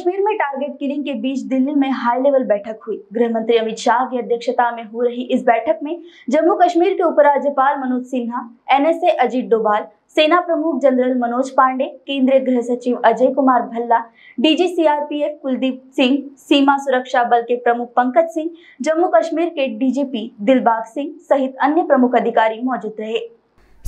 Target killing के बीच दिल्ली में high level बैठक हुई। गृह मंत्री अमित शाह की अध्यक्षता में हो रही इस बैठक में जम्मू कश्मीर के उपराज्यपाल मनोज सिन्हा एनएसए अजीत डोभाल, सेना प्रमुख जनरल मनोज पांडे, केंद्रीय गृह सचिव अजय कुमार भल्ला डीजी सीआरपीएफ कुलदीप सिंह, सीमा सुरक्षा बल के प्रमुख पंकज सिंह, जम्मू कश्मीर के डीजीपी दिलबाग सिंह सहित अन्य प्रमुख अधिकारी मौजूद रहे।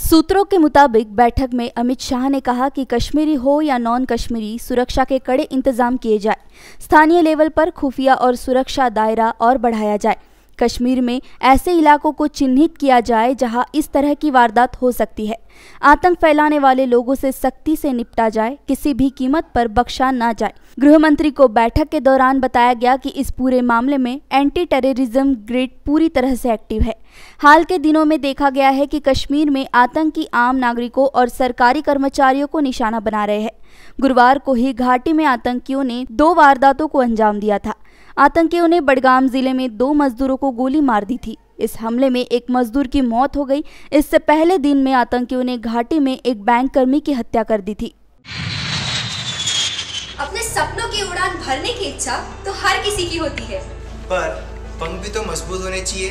सूत्रों के मुताबिक बैठक में अमित शाह ने कहा कि कश्मीरी हो या नॉन कश्मीरी सुरक्षा के कड़े इंतज़ाम किए जाए। स्थानीय लेवल पर खुफिया और सुरक्षा दायरा और बढ़ाया जाए। कश्मीर में ऐसे इलाकों को चिन्हित किया जाए जहाँ इस तरह की वारदात हो सकती है। आतंक फैलाने वाले लोगों से सख्ती से निपटा जाए, किसी भी कीमत पर बख्शा ना जाए। गृह मंत्री को बैठक के दौरान बताया गया कि इस पूरे मामले में एंटी टेररिज्म ग्रिड पूरी तरह से एक्टिव है। हाल के दिनों में देखा गया है कि कश्मीर में आतंकी आम नागरिकों और सरकारी कर्मचारियों को निशाना बना रहे हैं। गुरुवार को ही घाटी में आतंकियों ने दो वारदातों को अंजाम दिया था। आतंकियों ने बडगाम ज़िले में दो मजदूरों को गोली मार दी थी। इस हमले में एक मजदूर की मौत हो गई। इससे पहले दिन में आतंकियों ने घाटी में एक बैंक कर्मी की हत्या कर दी थी। अपने सपनों की उड़ान भरने की इच्छा तो हर किसी की होती है। पर पंख भी तो मज़बूत होने चाहिए।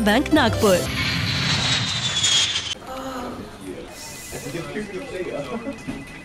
bank Nagpur.